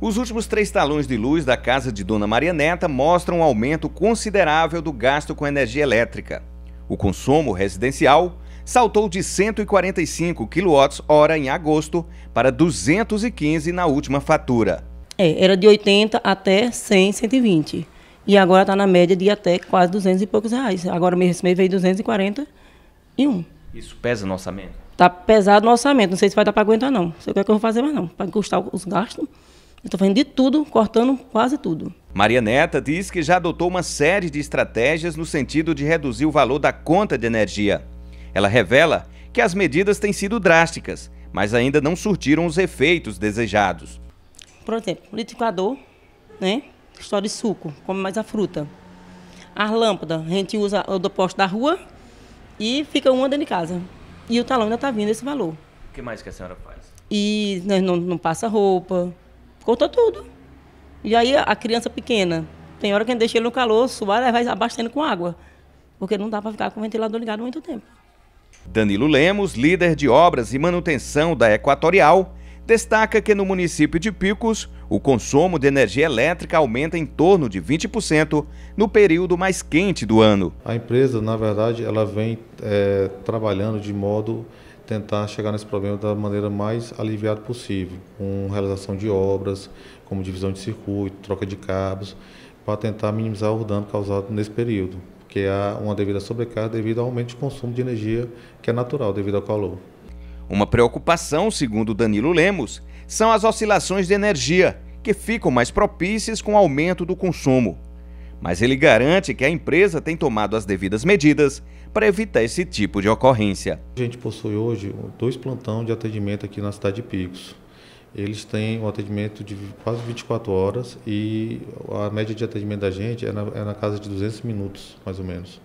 Os últimos três talões de luz da casa de Dona Maria Neta mostram um aumento considerável do gasto com energia elétrica. O consumo residencial saltou de 145 kWh em agosto para 215 na última fatura. É, era de 80 até 100, 120. E agora está na média de até quase 200 e poucos reais. Agora esse mês veio 241. Isso pesa no orçamento? Está pesado no orçamento. Não sei se vai dar para aguentar, não. Não sei o que, é que eu vou fazer mais, não. Para custar os gastos. Estou fazendo de tudo, cortando quase tudo. Maria Neta diz que já adotou uma série de estratégias no sentido de reduzir o valor da conta de energia. Ela revela que as medidas têm sido drásticas, mas ainda não surtiram os efeitos desejados. Por exemplo, liquidificador, né? História de suco, come mais a fruta. As lâmpadas, a gente usa o do posto da rua e fica uma dentro de casa. E o talão ainda está vindo esse valor. O que mais que a senhora faz? E né, não, não passa roupa, cortou tudo. E aí a criança pequena, tem hora que a gente deixa ele no calor, suar e vai abastecendo com água. Porque não dá para ficar com o ventilador ligado muito tempo. Danilo Lemos, líder de obras e manutenção da Equatorial, destaca que no município de Picos, o consumo de energia elétrica aumenta em torno de 20% no período mais quente do ano. A empresa, na verdade, ela vem é, trabalhando de modo tentar chegar nesse problema da maneira mais aliviada possível, com realização de obras, como divisão de circuito, troca de cabos, para tentar minimizar o dano causado nesse período que há uma devida sobrecarga devido ao aumento de consumo de energia que é natural devido ao calor. Uma preocupação, segundo Danilo Lemos, são as oscilações de energia, que ficam mais propícias com o aumento do consumo. Mas ele garante que a empresa tem tomado as devidas medidas para evitar esse tipo de ocorrência. A gente possui hoje dois plantões de atendimento aqui na cidade de Picos. Eles têm um atendimento de quase 24 horas e a média de atendimento da gente é na, é na casa de 200 minutos, mais ou menos.